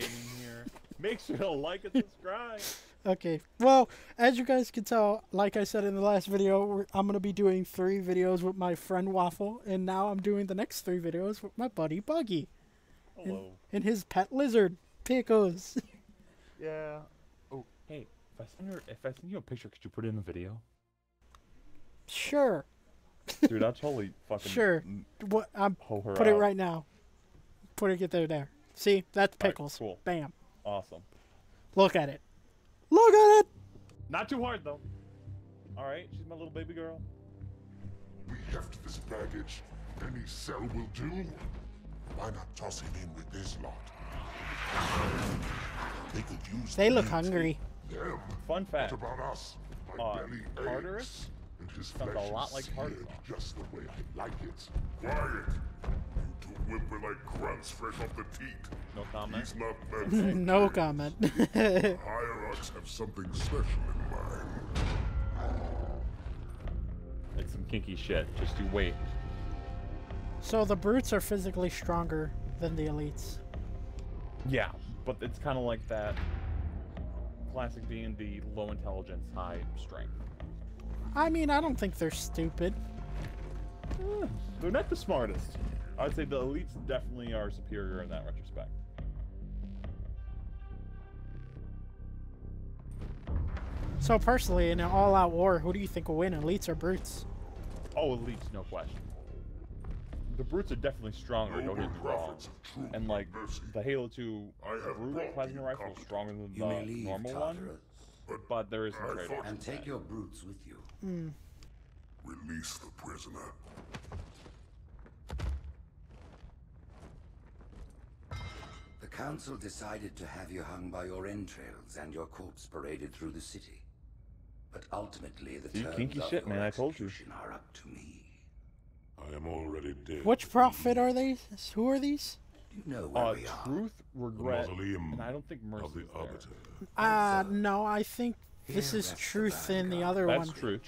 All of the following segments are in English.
gaming here. Make sure to like and subscribe. Okay. Well, as you guys can tell, like I said in the last video, we're- I'm going to be doing three videos with my friend Waffle, and now I'm doing the next three videos with my buddy Buggy Hello. and his pet lizard, Pickles. Yeah. Oh, hey. If I send her, if I send you a picture, could you put it in the video? sure. Dude, I'll totally fucking Sure. What I'm put it right now. Put it get there there. See? That's All right, Pickles. cool. Bam. Awesome. Look at it. Look at it. Not too hard though. All right, she's my little baby girl. We heft this baggage. Any cell will do. Why not toss him in with this lot? They could use They the look hungry. Them. Fun fact. What about us? My Uh, belly Tartarus aches, and his sounds a lot like seared tartar sauce. just the way I like it. Quiet! You two whimper like grunts fresh off the teat. No comment. He's not meant for no kids. comment. Hierarchs have something special in mind. It's some kinky shit. Just you wait. so the brutes are physically stronger than the elites. Yeah, but it's kind of like that classic D&D low intelligence, high strength. I mean, I don't think they're stupid. Eh, they're not the smartest. I'd say the elites definitely are superior in that retrospect. So personally, in an all-out war, who do you think will win, elites or brutes? Oh, elites, no question. The brutes are definitely stronger, don't get me wrong. prophets of truth And like the Halo 2 I brute plasma you rifle is stronger than You the leave normal one, Tartarus but there is some I trade thought and take your brutes with you. Hmm. Release the prisoner. Council decided to have you hung by your entrails and your corpse paraded through the city. But ultimately, the See, terms kinky of shit, your man, I told you. execution are up to me. I am already dead. Which prophet are they? Who are these? Do you know where Uh, we are? truth, regret, and I don't think mercy of the is there. Arbiter. Uh, no, I think this Here is rests the truth in the other of That's one. the truth.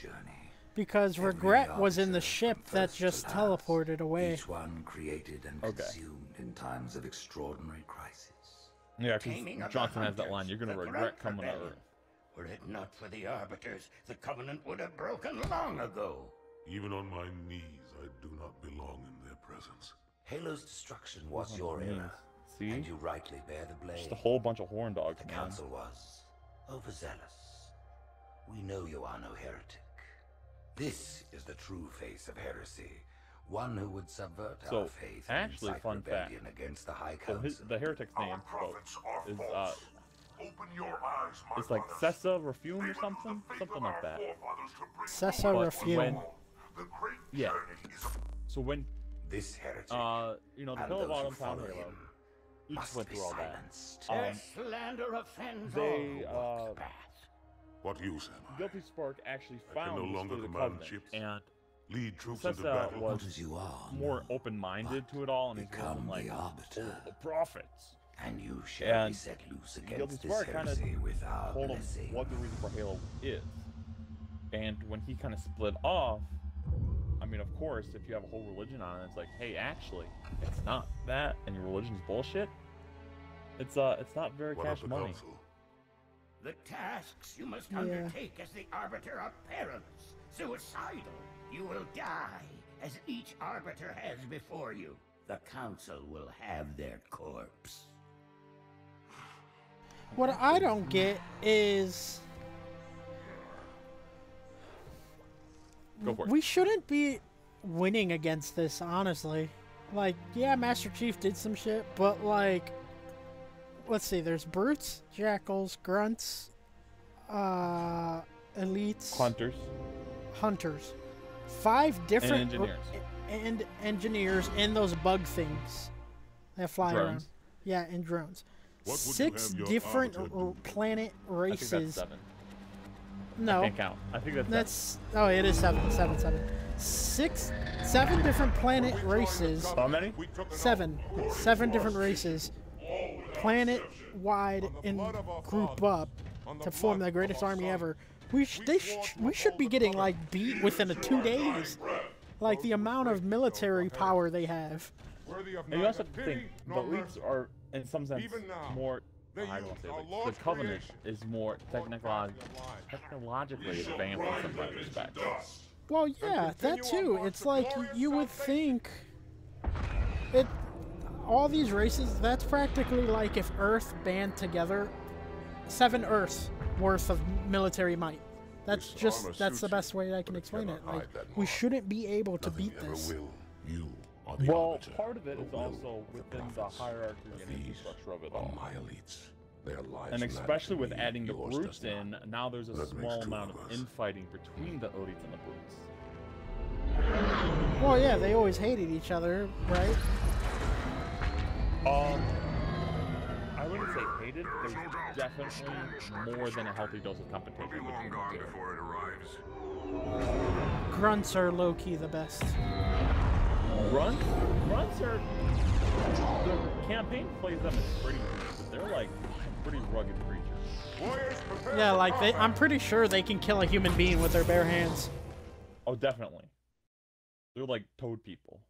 Journey. Because Every regret was in the ship that just last, teleported away. Each one created and Okay. consumed in times of extraordinary crisis. Yeah, because of the Johnson has that line, you're gonna regret coming to Rebellion. Earth. Were it not for the Arbiters, the Covenant would have broken long ago. Even on my knees, I do not belong in their presence. Halo's destruction was oh, your error, See? and you rightly bear the blame. Just a whole bunch of horn dogs, The man. council was overzealous. We know you are no heretic. This is the true face of heresy. One who would subvert So, our faith and actually, incite fun rebellion fact. against the High So his, the heretic's name quote, is uh. Open your eyes, my it's like brothers. Cessa Refume or something, lose the faith something like that. forefathers to Cessa forth Refume. The great Yeah. So when This heretic uh, you know, the and Pill of those who Autumn found follow Halo, him must went be through all that. silenced. Um, slander offends they, all who walk uh, the path. What use am I? Guilty Spark actually I can found no longer the command Covenant, ships. and Lead troops into battle. was Not as you are more now, open-minded to it all, and he's become like, the Arbiter. "Oh, the prophets. And you shall be set loose Guilty against this Spark kind of heresy with our told him what the reason for Halo is. And when he kind of split off, I mean, of course, if you have a whole religion on it, it's like, hey, actually, it's not that, and your religion's bullshit. It's uh, it's not very What of cash the money. council? The tasks you must Yeah. undertake as the Arbiter are perilous, suicidal. You will die, as each Arbiter has before you. The Council will have their corpse. What I don't get is Go for it. we shouldn't be winning against this, honestly. Like, yeah, Master Chief did some shit, but like, let's see. There's brutes, jackals, grunts, uh, elites, Hunters. hunters. Five different r- engineers. and engineers and those bug things that fly around. Yeah, and drones. What Six different r- do? planet I think that's races. seven. No, Can't count. I think that's, that's oh, it is seven, seven, seven. Six, seven different planet races. seven. How many? We took an Seven, seven different races, planet-wide, and group up to form the greatest army ever. We sh- they sh- we should be getting like beat within a two days, like the amount of military power they have. And you also have to think the nor elites are in some sense, more. I don't use want to say like, the Covenant creation is more for technolog- guiding their lives. technologically advanced in some respects. Well, yeah, that too. It's like you would think it. All these races, that's practically like if Earth band together, seven Earths worth of military might. That's This just that's the best way I can explain it. Like we shouldn't be able to Nothing beat ever this. will. You are the Well, arbiter, part of it the is will also of the within the hierarchy But and these infrastructure of it are all. my elites. Their lives And especially with adding the brutes in, now there's a That small amount of of infighting between the elites and the brutes. Well, yeah, they always hated each other, right? Um, I wouldn't say hated. There's definitely more than a healthy dose of competition between the two. it arrives. Grunts are low key the best. Grunts, grunts are. The campaign plays them as pretty, but they're like pretty rugged creatures. Warriors, Yeah, like they. I'm pretty sure they can kill a human being with their bare hands. Oh, definitely. They're like toad people.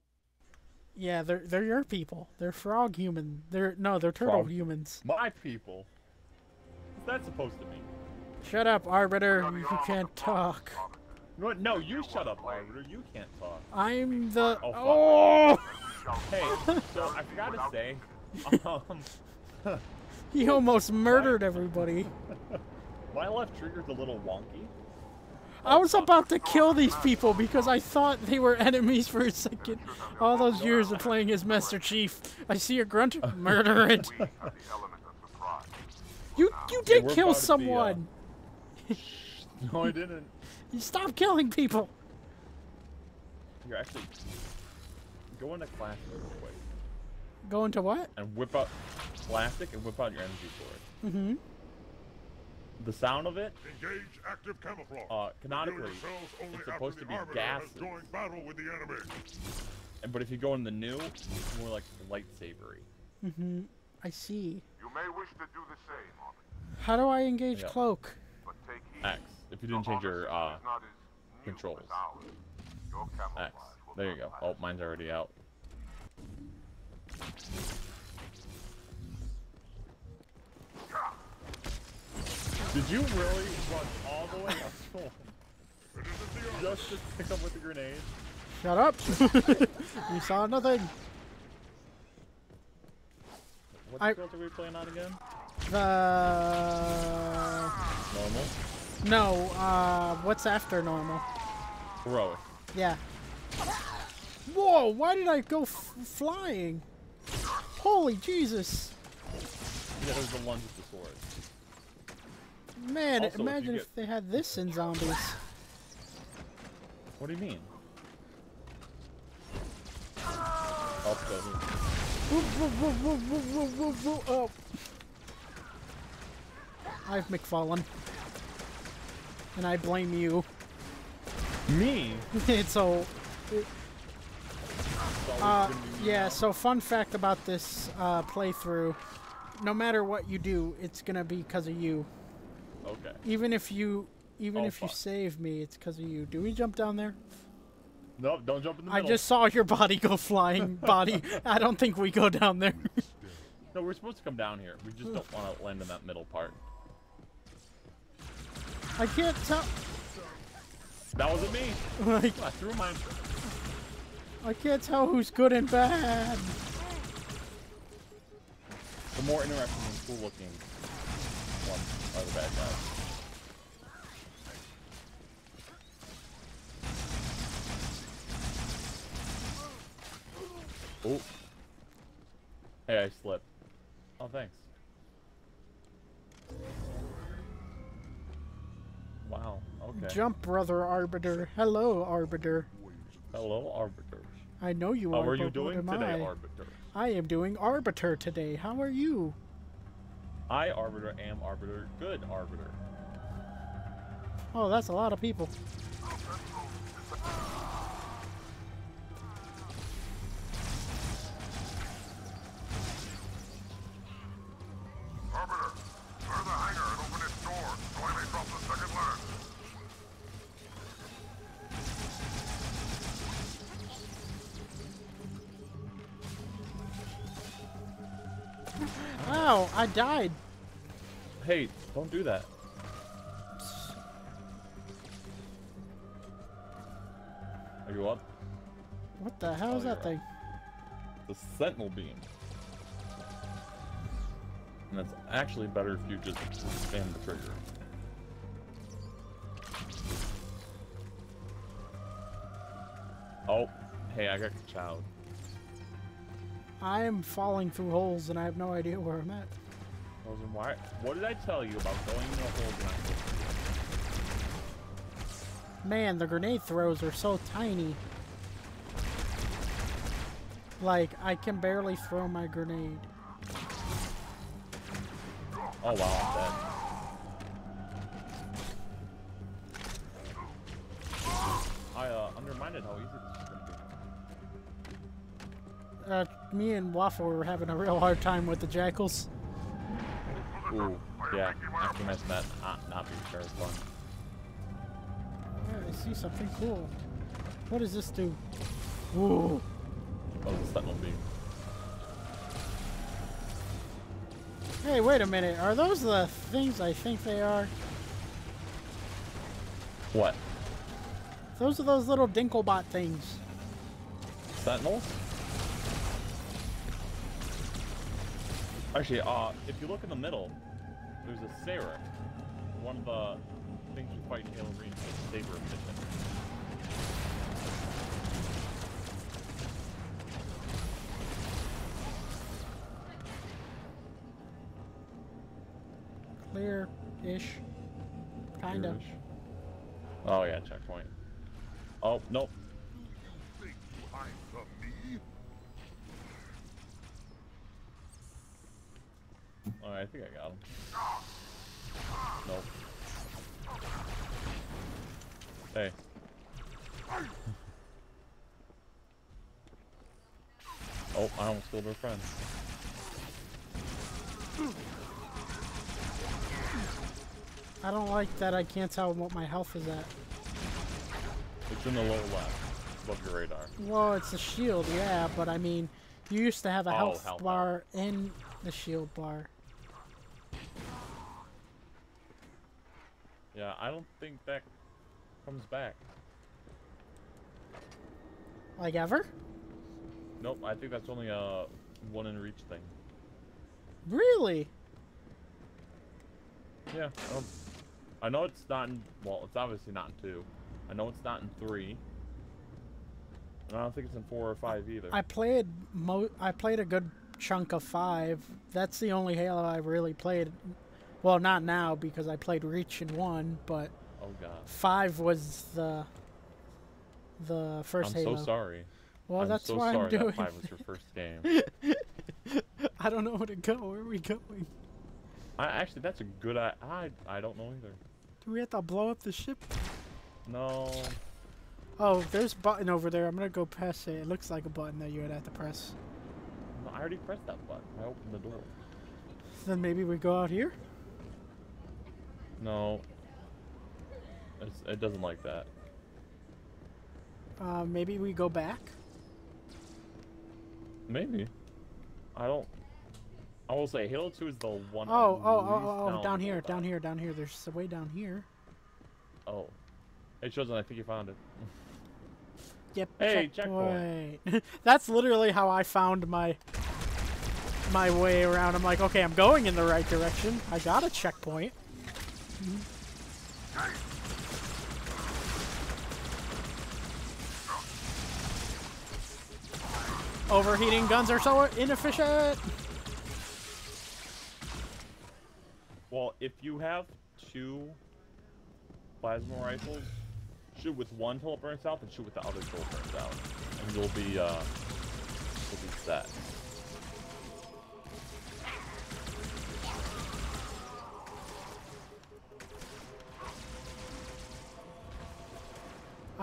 Yeah, they're they're your people. They're frog human. They're no, they're turtle Frog. humans. My people. What's that supposed to mean? Shut up, Arbiter. You can't talk. No, no, you shut up, Arbiter. You can't talk. I'm the. Oh. Oh! Hey, so I forgot to say, um, He almost murdered everybody. my left trigger's a little wonky. I was about to kill these people because I thought they were enemies for a second. All those years of playing as Master Chief. I see a grunt, murder it. You you did we're kill about to be, uh, someone. No, I didn't. You stop killing people. You're actually go into classic real quick Go into what? and whip out plastic and whip out your energy sword. Mm-hmm. The sound of it, Engage active camouflage. uh, canonically, Reveal yourselves only it's supposed to be arbiter has gases. joined battle with the enemy. And but if you go in the new, it's more like lightsabery. Mm-hmm. I see. You may wish to do the same, Arbiter, How do I engage Yeah. cloak? but take heed. X. If you didn't change your uh, Armor is not as new controls. Your X. There you go. Oh, mine's already out. Did you really run all the way up to him just to pick up with the grenade? Shut up. you saw nothing. What I- skills are we playing on again? The Normal. no. Uh, what's after normal? Heroic. Yeah. Whoa! Why did I go flying? Holy Jesus! Yeah, there's the lunge with the sword. Man, Also, if imagine get- if they had this in zombies. What do you mean? Oh. I've McFallen. And I blame you. Me? it's all. It's always Uh, gonna be me yeah, so fun fact about this uh, playthrough no matter what you do, it's gonna be because of you. Okay. Even if you. Even Oh, if you save me, it's because of you. Do we jump down there? No, don't jump in the middle. I just saw your body go flying. Body. I don't think we go down there. No, we're supposed to come down here. We just don't want to land in that middle part. I can't tell. That wasn't me. Like, I threw mine. I can't tell who's good and bad. The more interesting and cool looking ones are the bad guys. Oh. Hey, I slipped. Oh, thanks. Wow. Okay. Jump, brother Arbiter. Hello, Arbiter. Hello, Arbiter. I know you How are. How are you doing today, I? arbiter? I am doing Arbiter today. How are you? I, arbiter, am arbiter. Good arbiter. Oh, that's a lot of people. I died. Hey, don't do that. Are you up? What the hell oh, is Oh, that you're thing? The Sentinel Beam. And it's actually better if you just spam the trigger. Oh, hey, I got Kachowed. I am falling through holes and I have no idea where I'm at. Why? What did I tell you about going in a hole going? Man, the grenade throws are so tiny. Like, I can barely throw my grenade. Oh wow, I'm dead. I uh, undermined how easy this is gonna Uh, me and Waffle were having a real hard time with the jackals. Be. Ooh, yeah. I can imagine that not, not being very fun. Yeah, I see something cool. What does this do? Ooh. Oh, the Sentinel Beam. Hey, wait a minute. Are those the things I think they are? What? Those are those little Dinklebot things. Sentinels? Actually, uh, if you look in the middle, there's a Seraph. One of the things you fight in Halo Reach is Saber Mission. Clear-ish. Kind of. Irish. Oh yeah, checkpoint. Oh, nope. I think I got him. Nope. Hey. Oh, I almost killed her friend. I don't like that I can't tell what my health is at. It's in the lower left, above your radar. Well, it's a shield, yeah, but I mean, you used to have a Oh, health health bar in the shield bar. Yeah, I don't think that comes back. Like ever? Nope, I think that's only a one in reach thing. Really? Yeah, I, I know it's not in. Well, it's obviously not in two. I know it's not in three. And I don't think it's in four or five either. I played mo I played a good chunk of 5. That's the only Halo I've really played. Well, not now because I played Reach in 1, but oh god. 5 was the the 1st I'm Halo. so sorry. Well, I'm that's so why I'm doing that five was your first game. I don't know where to go. Where are we going? I actually that's a good I I I don't know either. Do we have to blow up the ship? No. Oh, there's a button over there. I'm gonna go past it. It looks like a button that you would have to press. I already pressed that button. I opened the door. Then maybe we go out here? No. It's, it doesn't like that. Uh, maybe we go back? Maybe. I don't. I will say Halo 2 is the one. Oh, oh, oh, oh, oh, down here, down here, down here. There's a way down here. Oh. It shows that I think you found it. Yep. Hey, checkpoint. That's literally how I found my my way around. I'm like, okay, I'm going in the right direction. I got a checkpoint. Overheating guns are so inefficient. Well, if you have two plasma rifles, shoot with one till it burns out, and shoot with the other till it burns out, and you'll be uh, you'll be set.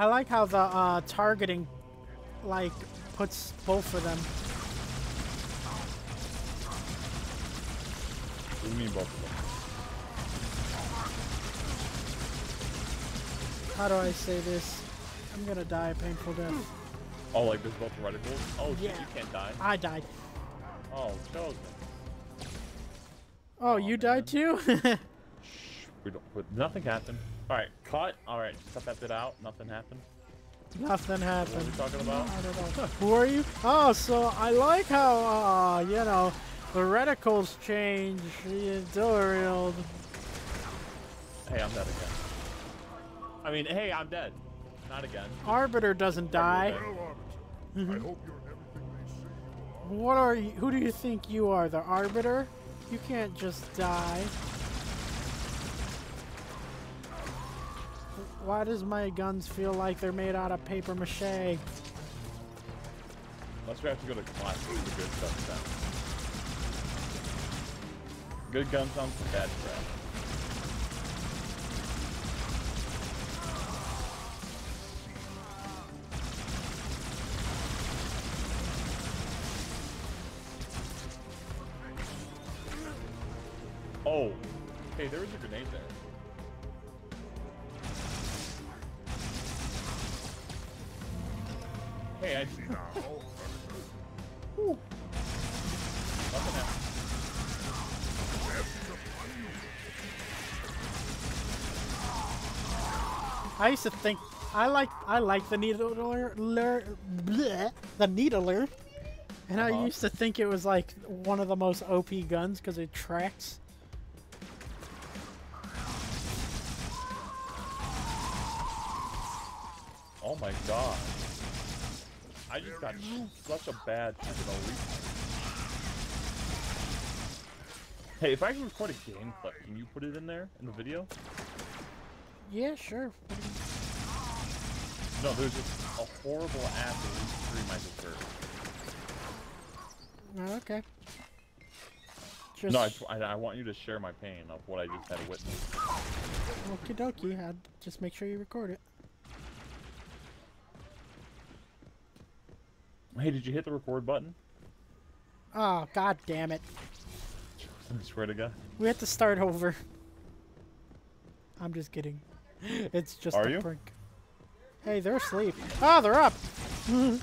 I like how the uh, targeting, like, puts both of them. What do you mean both of them? How do I say this? I'm gonna die a painful death. Oh, like there's both reticles? Oh shit, Yeah. you can't die. I died. Oh, chosen. Oh, you died too? Shh, we don't. But nothing happened. All right, cut. All right, cut that bit out. Nothing happened. Nothing What are happened. we talking about? I don't know. Who are you? Oh, so I like how, uh, you know, the reticles change. The Dorild. Hey, I'm dead again. I mean, hey, I'm dead. Not again. Arbiter doesn't die. Well, Arbiter, I hope you're everything they say you are. What are you? Who do you think you are? The Arbiter? You can't just die. Why does my guns feel like they're made out of paper mache? Unless we have to go to class the good stuff then. Good gun sounds bad crap. I used to think I like I like the needler, ler, bleh, the needler, and I Uh-huh. used to think it was like one of the most OP guns because it tracks. Oh my god. I just got such a bad technical. Hey, if I can record a game clip, can you put it in there in the video? Yeah, sure. No, there's just a horrible ass elite stream I just heard. Oh, okay. Just No, I, I, I want you to share my pain of what I just had to witness. okie dokie. I'd just make sure you record it. Hey, did you hit the record button? Oh god damn it! I swear to God. We have to start over. I'm just kidding. It's just Are a you? prank. Hey, they're asleep. Oh, they're up. It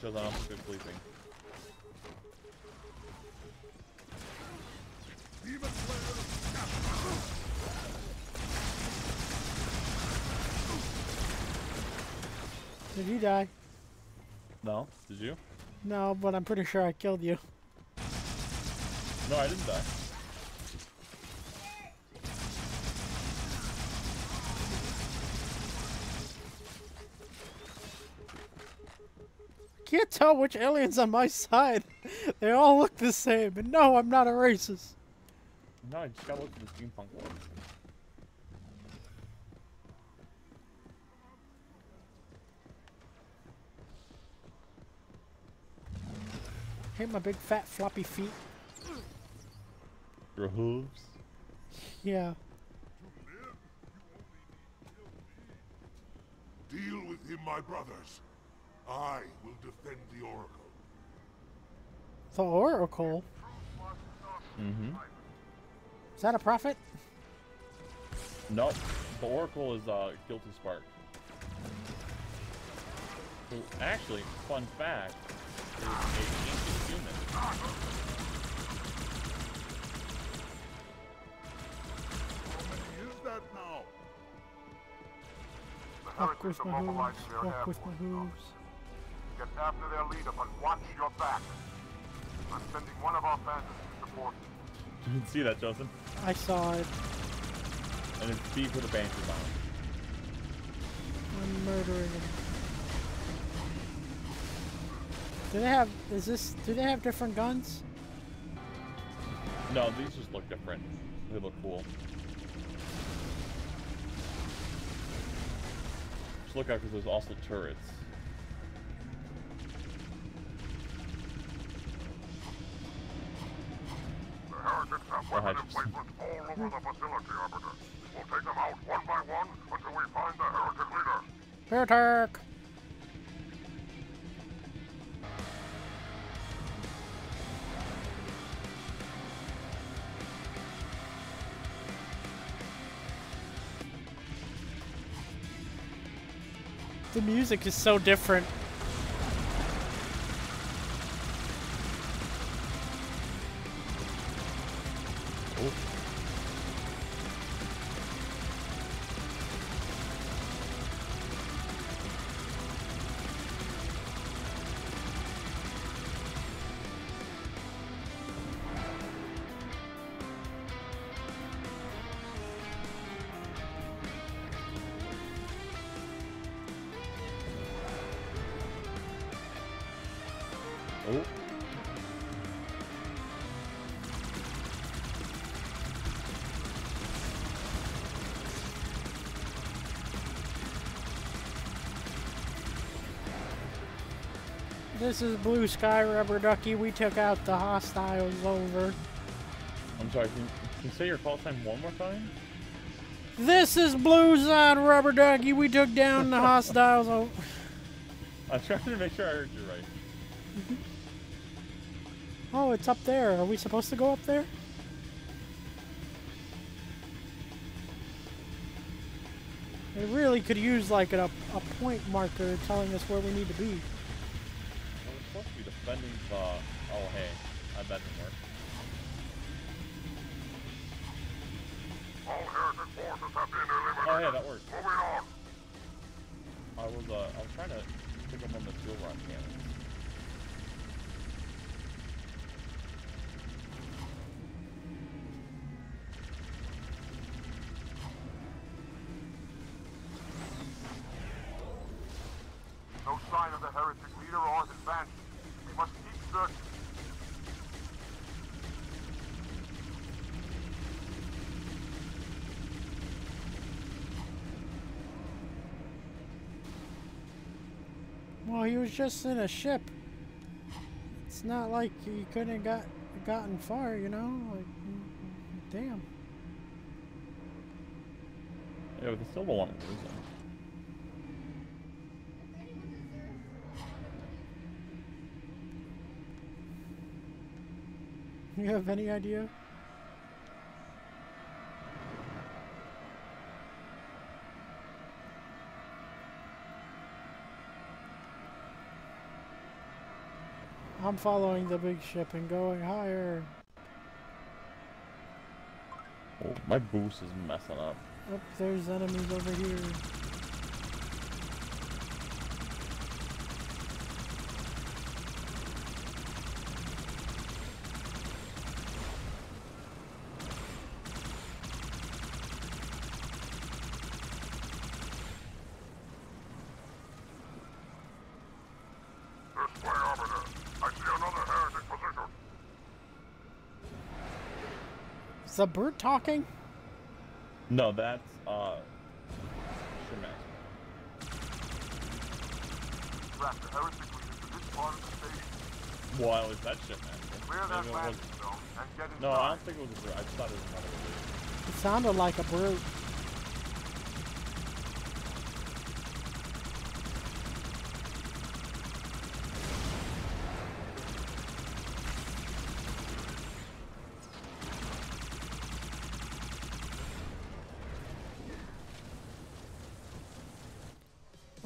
shows I'm sleeping. Did you die? No? Did you? No, but I'm pretty sure I killed you. No, I didn't die. Can't tell which alien's on my side. They all look the same. And no, I'm not a racist. No, I just gotta look at the steampunk one. Hey, my big fat floppy feet. Your hooves. Yeah. Deal with him, my brothers. I will defend the Oracle. The Oracle. Mm-hmm. Is that a prophet? Nope. The Oracle is uh, Guilty Spark. Who, actually, fun fact, is a ancient human. That now? The Walk with heretics are my mobilizing hooves. their Walk with my hooves. Get after their leader, but watch your back. I'm sending one of our bandits to support you. You can see that, Justin. I saw it. And it's B for the Banshee Bomb. I'm murdering him. Do they have? Is this? Do they have different guns? No, these just look different. They look cool. Just look out because there's also turrets. Over the facility, Arbiter. We'll take them out one by one until we find the heretic leader. Heretic. The music is so different. Oh. This is Blue Sky Rubber Ducky. We took out the hostiles over. I'm sorry, can, can you say your call sign one more time? This is Blue Side Rubber Ducky. We took down the hostiles over. I'm trying to make sure I heard you. Oh, it's up there. Are we supposed to go up there? It really could use like a, a point marker telling us where we need to be. Well, we're supposed to be defending the... Oh, hey. I bet didn't work. All heretic forces have been eliminated. Oh, yeah, that worked. Moving on. I was, uh, I was trying to pick up on the fuel rod cannon. No sign of the heretic leader or his band. We must keep searching. Well, he was just in a ship. It's not like he couldn't have got gotten far, you know. Like, damn. Yeah, they still don't want to lose. You have any idea? I'm following the big ship and going higher. Oh, my boost is messing up. Oh, there's enemies over here. This way, Arbiter. I see another heretic position. Is the bird talking? No, that's, uh... Shemak. Track the heretic to this part of the station. Well, at least that shit, man. Clear that landing zone and get inside. No, I don't think it was a bird. I just thought it was another bird. It sounded like a brute.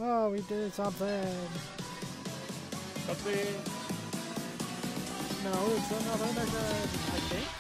Oh, we did something. Cutscene! No, it's another nugget, I think.